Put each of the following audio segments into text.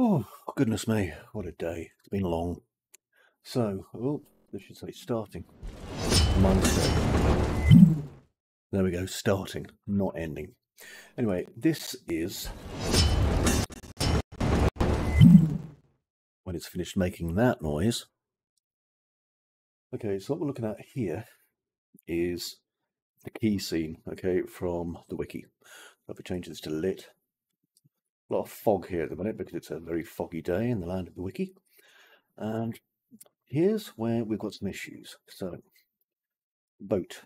Oh, goodness me, what a day. It's been long. So, oh, I should say starting. Monday. There we go, starting, not ending. Anyway, this is when it's finished making that noise. Okay, so what we're looking at here is the key scene, okay, from the Wickie. If we change this to lit, a lot of fog here at the minute because it's a very foggy day in the land of the Wickie. And here's where we've got some issues. So, boat,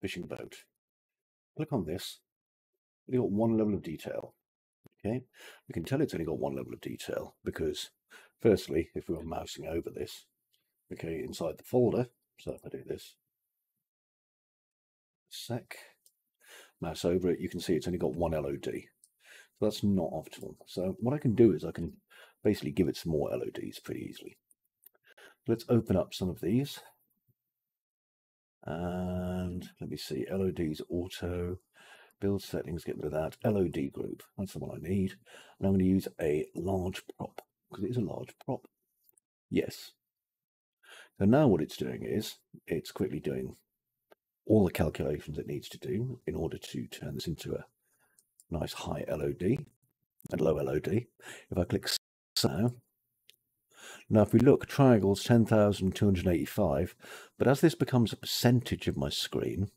fishing boat. Click on this. We've got one level of detail. Okay, we can tell it's only got one level of detail because, firstly, if we were mousing over this, okay, inside the folder, so if I do this, sec, mouse over it, you can see it's only got one LOD. So that's not optimal. So what I can do is I can basically give it some more LODs pretty easily. Let's open up some of these. And let me see, LODs auto, build settings, get rid of that. LOD group, that's the one I need. And I'm going to use a large prop, because it is a large prop. Yes. So now what it's doing is, it's quickly doing all the calculations it needs to do in order to turn this into a nice high LOD and low LOD. If I click now, now if we look, triangles 10,285, but as this becomes a percentage of my screen,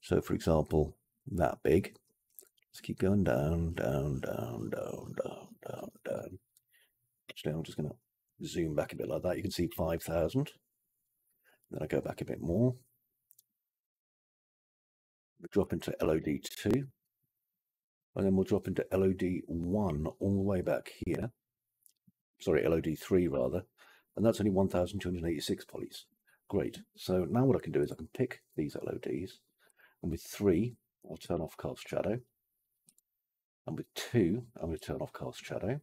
so for example, that big, let's keep going down, down, down, down, down, down, down. Actually, I'm just going to zoom back a bit like that. You can see 5,000. Then I go back a bit more. We drop into LOD2 and then we'll drop into LOD1 all the way back here. Sorry, LOD3 rather, and that's only 1,286 polys. Great. So now what I can do is I can pick these LODs, and with three, I'll turn off cast shadow. And with two, I'm going to turn off cast shadow,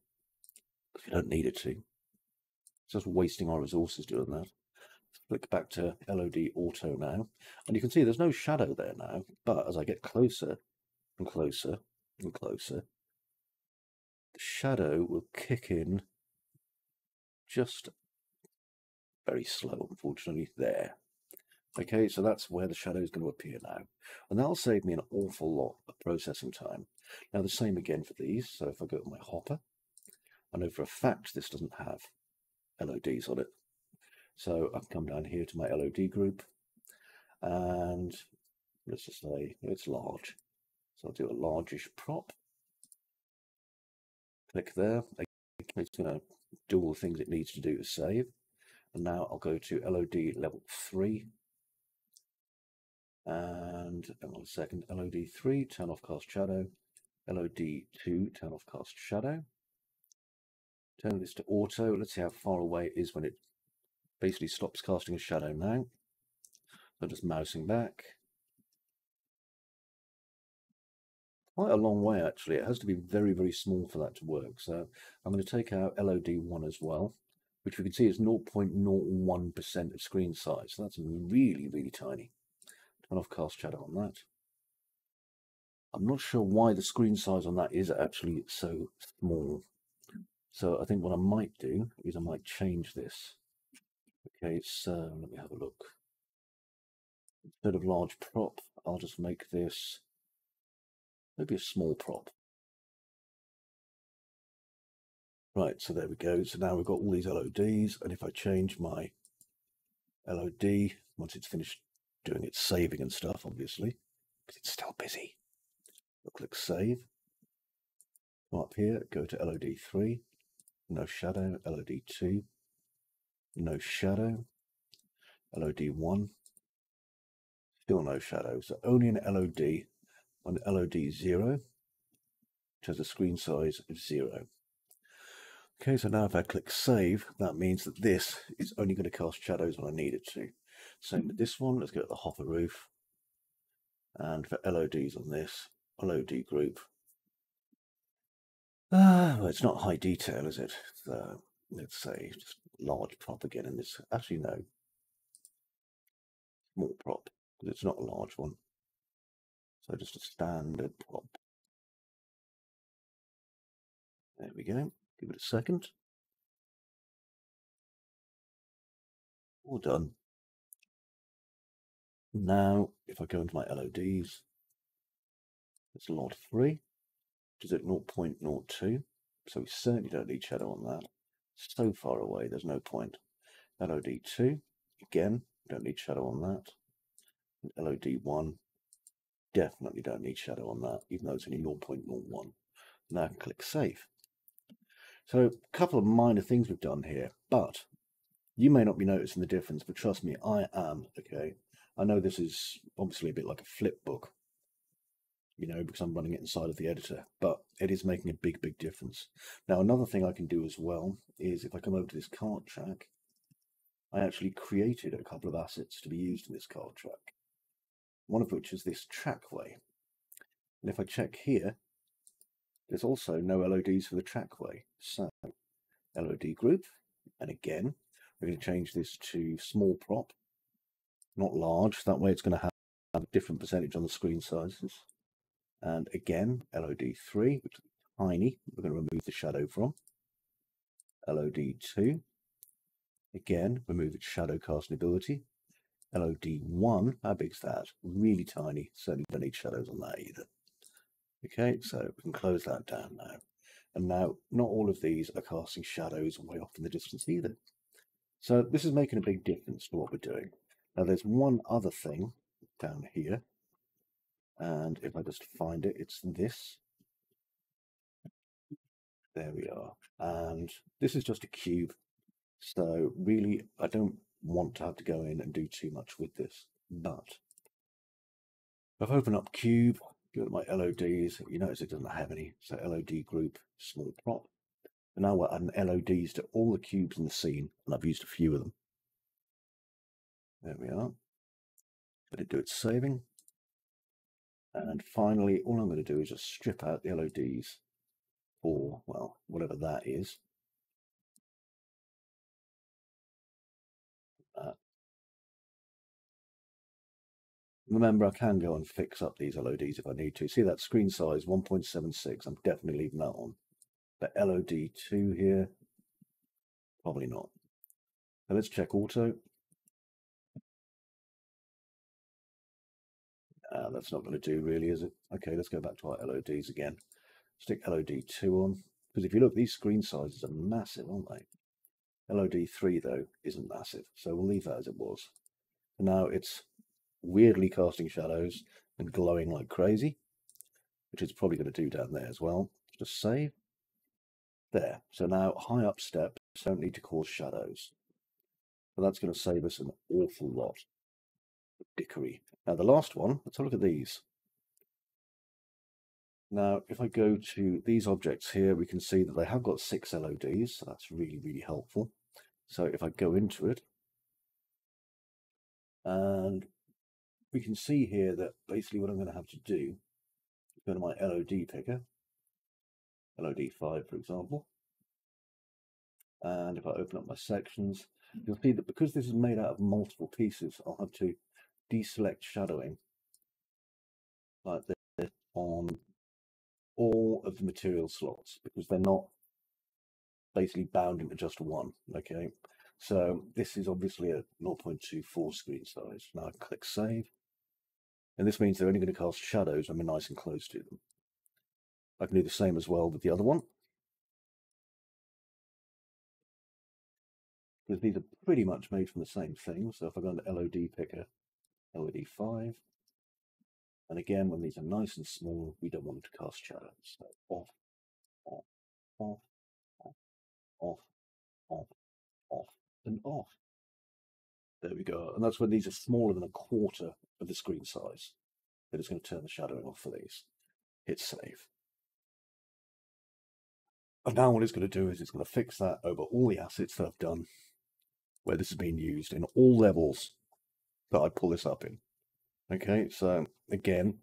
because you don't need it to. It's just wasting our resources doing that. Click back to LOD auto now, and you can see there's no shadow there now, but as I get closer and closer, and closer, the shadow will kick in just very slow, unfortunately, there. Okay, so that's where the shadow is going to appear now. And that'll save me an awful lot of processing time. Now, the same again for these. So if I go to my hopper, I know for a fact this doesn't have LODs on it. So I can come down here to my LOD group and let's just say it's large. So I'll do a largish prop. Click there. It's going to do all the things it needs to do to save. And now I'll go to LOD level 3. And hang on a second, LOD 3, turn off cast shadow. LOD 2, turn off cast shadow. Turn this to auto. Let's see how far away it is when it basically stops casting a shadow now. So just mousing back. Quite a long way actually. It has to be very, very small for that to work. So I'm going to take out LOD1 as well, which we can see is 0.01% of screen size. So that's really, really tiny. Turn off cast shadow on that. I'm not sure why the screen size on that is actually so small. So I think what I might do is I might change this. Okay, so let me have a look. Instead of large prop, I'll just make this Maybe a small prop. Right, so there we go. So now we've got all these LODs, and if I change my LOD, once it's finished doing its saving and stuff, obviously, because it's still busy, I'll click Save. Come up here, go to LOD3, no shadow, LOD2, no shadow, LOD1, still no shadow, so only an LOD on LOD 0, which has a screen size of 0. Okay, so now if I click save, that means that this is only going to cast shadows when I need it to. Same with this one, let's go to the hopper roof. And for LODs on this, LOD group. Ah, well, it's not high detail, is it? So, let's say just large prop again in this. Actually, no. Small prop, because it's not a large one. So just a standard prop. There we go. Give it a second. All done. Now, if I go into my LODs, it's LOD 3, which is at 0.02. So we certainly don't need shadow on that. So far away, there's no point. LOD2, again, don't need shadow on that. And LOD1, definitely don't need shadow on that, even though it's only 0.01. Now click Save. So a couple of minor things we've done here, but you may not be noticing the difference, but trust me, I am, okay? I know this is obviously a bit like a flip book, you know, because I'm running it inside of the editor, but it is making a big, big difference. Now, another thing I can do as well is if I come over to this card track, I actually created a couple of assets to be used in this card track, one of which is this trackway. And if I check here, there's also no LODs for the trackway. So, LOD group, and again, we're going to change this to small prop, not large. That way it's going to have a different percentage on the screen sizes. And again, LOD3, which is tiny, we're going to remove the shadow from. LOD2, again, remove its shadow casting ability. LOD1, how big's that? Really tiny, certainly don't need shadows on that either. Okay, so we can close that down now. And now, not all of these are casting shadows way off in the distance either. So this is making a big difference to what we're doing. Now there's one other thing down here. And if I just find it, it's this. There we are. And this is just a cube. So really, I don't want to have to go in and do too much with this. But I've opened up cube, go to my LODs. You notice it doesn't have any. So LOD group, small prop. And now we're adding LODs to all the cubes in the scene. And I've used a few of them. There we are. Let it do its saving. And finally, all I'm going to do is just strip out the LODs or, well, whatever that is. Remember, I can go and fix up these LODs if I need to. See that screen size, 1.76. I'm definitely leaving that on. But LOD2 here, probably not. Now let's check auto. Uh, that's not going to do really, is it? Okay, let's go back to our LODs again. Stick LOD2 on, because if you look, these screen sizes are massive, aren't they? LOD3, though, isn't massive, so we'll leave that as it was. And now it's weirdly casting shadows and glowing like crazy, which it's probably going to do down there as well. Just save. There. So now high up steps don't need to cause shadows. But that's going to save us an awful lot of dickery. Now the last one, let's have a look at these. Now, if I go to these objects here, we can see that they have got six LODs, so that's really, really helpful. So if I go into it, and we can see here that basically what I'm going to have to do is go to my LOD picker, LOD5 for example, and if I open up my sections, you'll see that because this is made out of multiple pieces, I'll have to deselect shadowing like this on all of the material slots because they're not basically bound into just one okay? So this is obviously a 0.24 screen size. Now I click save and this means they're only going to cast shadows when we're nice and close to them I can do the same as well with the other one because these are pretty much made from the same thing so if I go into LOD picker LOD 5. And again, when these are nice and small, we don't want them to cast shadows. So off, off, off, off, off, off, and off. There we go. And that's when these are smaller than a quarter of the screen size. Then it's going to turn the shadowing off for these. Hit save. And now what it's going to do is it's going to fix that over all the assets that I've done where this has been used in all levels that I pull this up in. Okay, so again,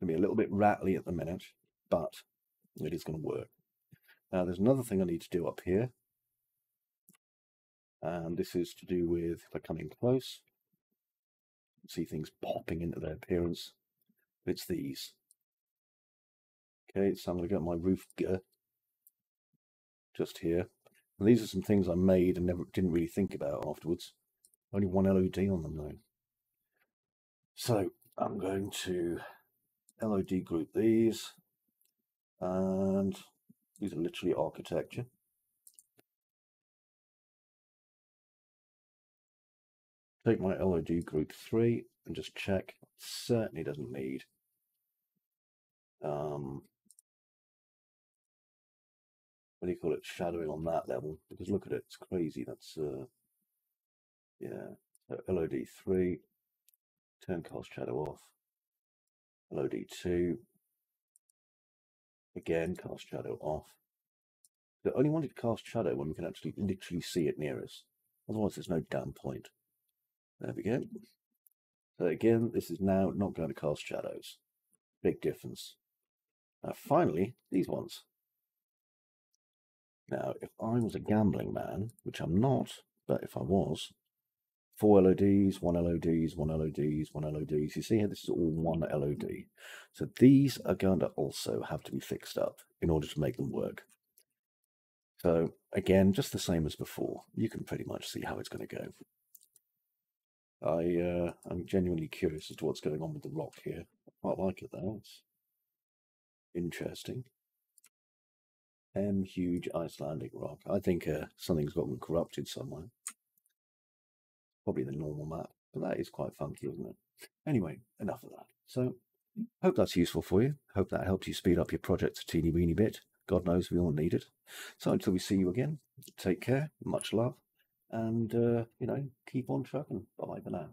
going to be a little bit rattly at the minute, but it is going to work. Now there's another thing I need to do up here. And this is to do with, if I close, see things popping into their appearance. It's these. Okay, so I'm going to get my roof gear just here. And these are some things I made and never didn't really think about afterwards. Only one LOD on them though. So I'm going to LOD group these and these are literally architecture. Take my LOD group 3 and just check. Certainly doesn't need um, what do you call it, shadowing on that level, because look at it, it's crazy. That's, uh, yeah, so LOD3, turn cast shadow off, LOD2, again, cast shadow off. I only wanted to cast shadow when we can actually literally see it near us. Otherwise, there's no damn point. There we go. So again, this is now not going to cast shadows. Big difference. Now, finally, these ones. Now, if I was a gambling man, which I'm not, but if I was, four LODs, one LODs, one LODs, one LODs. You see here, this is all one LOD. So these are going to also have to be fixed up in order to make them work. So again, just the same as before. You can pretty much see how it's going to go. I, uh, I'm genuinely curious as to what's going on with the rock here. I quite like it though. It's interesting. M huge Icelandic rock. I think uh, something's gotten corrupted somewhere. Probably the normal map, but that is quite funky, isn't it? Anyway, enough of that. So, hope that's useful for you. Hope that helps you speed up your project a teeny weeny bit. God knows we all need it. So until we see you again, take care, much love, and uh, you know, keep on trucking. Bye for now.